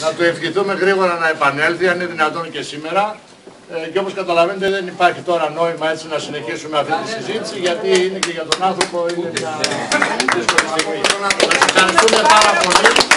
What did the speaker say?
να του ευχηθούμε γρήγορα να επανέλθει, αν είναι δυνατόν και σήμερα. Ε, και όπως καταλαβαίνετε δεν υπάρχει τώρα νόημα έτσι να συνεχίσουμε αυτή τη συζήτηση, γιατί είναι και για τον άνθρωπο είναι μια δύσκολη στιγμή. Σας ευχαριστούμε πάρα πολύ.